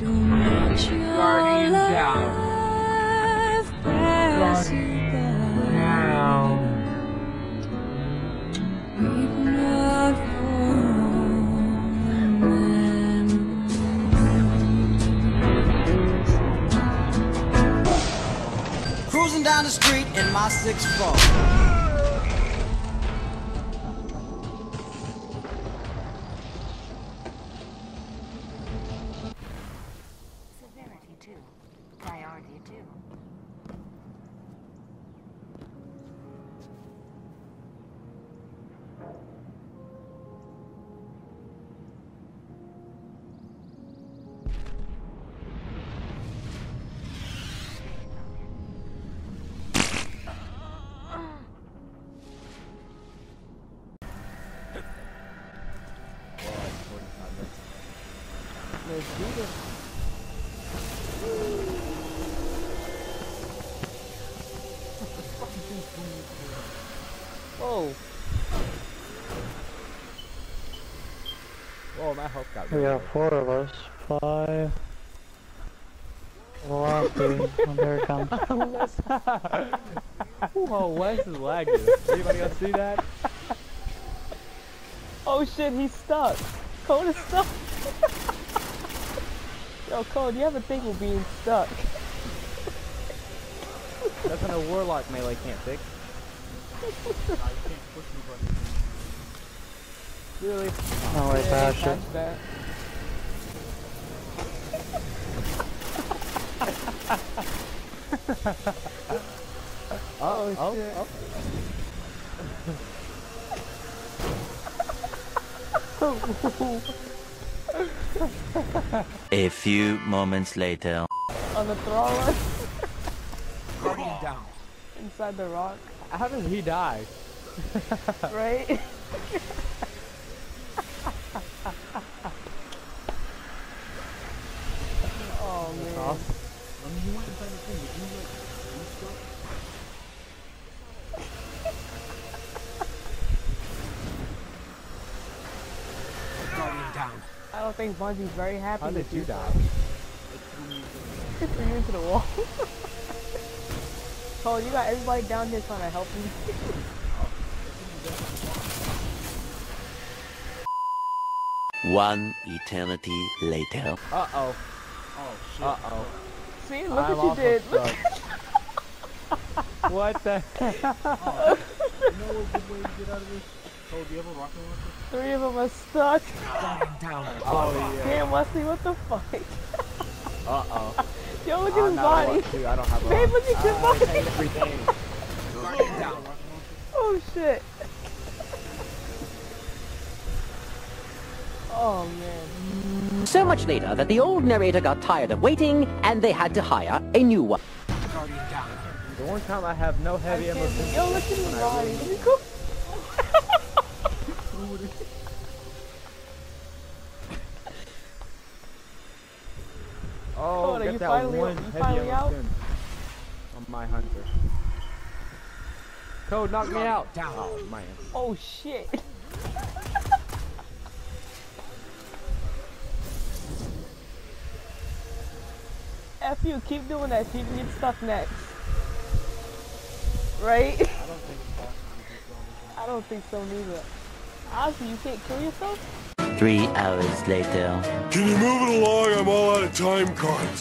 Guardian down. Guardian now. Cruising down the street in my 6'4 Priority 2. Let's do this. Whoa. Whoa, my health got We really got four of us. Five. The last three. Oh, there it comes. Whoa, oh, Wes is lagging. Anybody else see that? Oh shit, he's stuck. Code is stuck. Yo, Code, you have a thing with being stuck. That's when a warlock melee can't fix. Really? No way Yeah, past it. patch. Oh, oh, shit. oh. A few moments later. On the throne Guardian down. inside the rock, How does he die? right? oh man. Awesome. Guardian down. I don't think Bungie's very happy How did with you die? It threw you into the wall. Cole, you got everybody down here trying to help you. One eternity later. Uh-oh. Oh shit. Uh-oh. See, look I'm what you did. Look. stuck. what the Three of them are stuck. Guardian down. Oh, yeah. Damn, Wesley, what the fuck? Uh-oh. Yo, look at I'm his not body. allowed. I don't have a Babe, look at your I body. hate everything. Guardian down. Oh shit. Oh man. So much later that the old narrator got tired of waiting and they had to hire a new one. The one time I have no heavy ammo. Yo, look at his body. Let me go. Code, are get you that finally- one you finally out? soon. On my hunter. Code, knock me out. Down. Oh, man. Oh shit. F you, keep doing that so you can get stuck next. Right? I don't think so neither. Honestly, you can't kill yourself? Three hours later. Can you move it along? I'm all out of time cards.